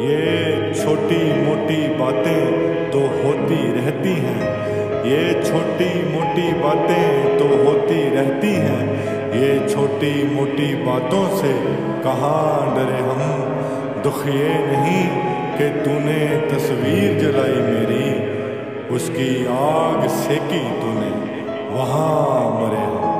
छोटी मोटी बातें तो होती रहती हैं। ये छोटी मोटी बातें तो होती रहती हैं। ये छोटी मोटी बातों से कहाँ डरे हम? दुख ये नहीं कि तूने तस्वीर जलाई मेरी, उसकी आग सेकी तूने, वहाँ मरे हम।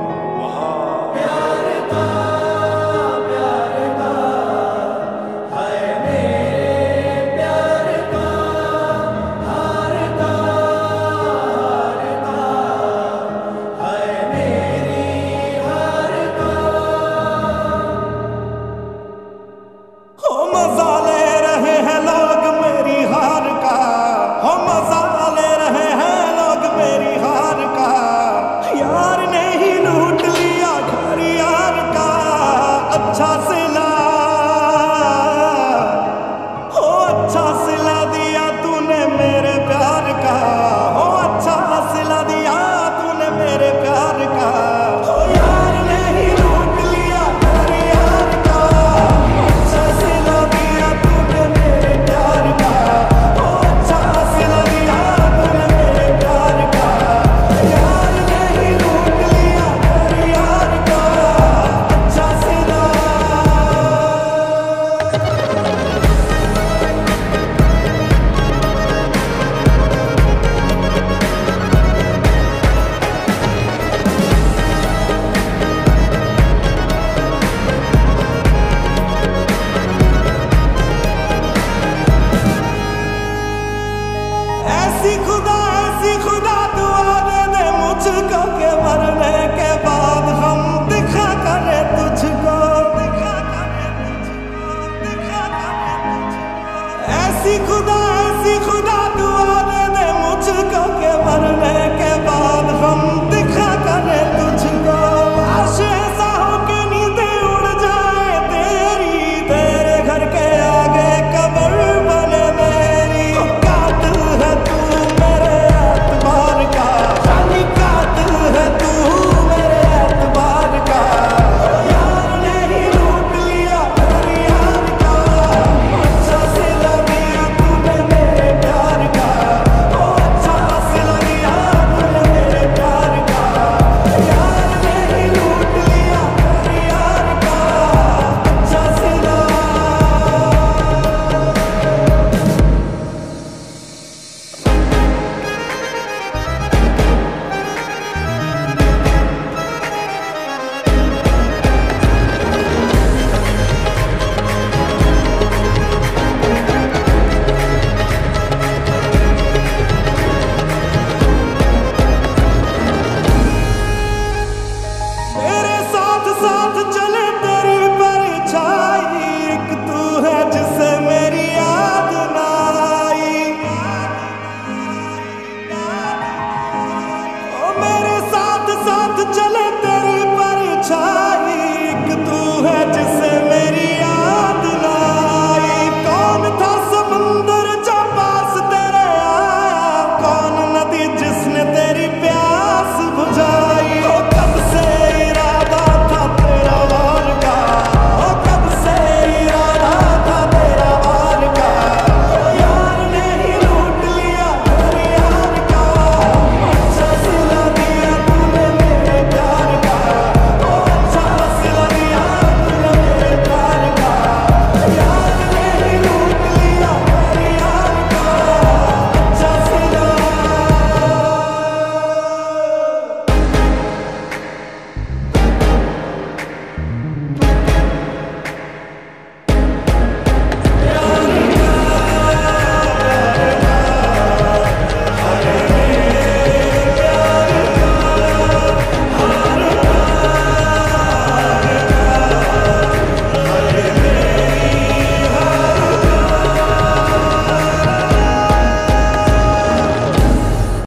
फासला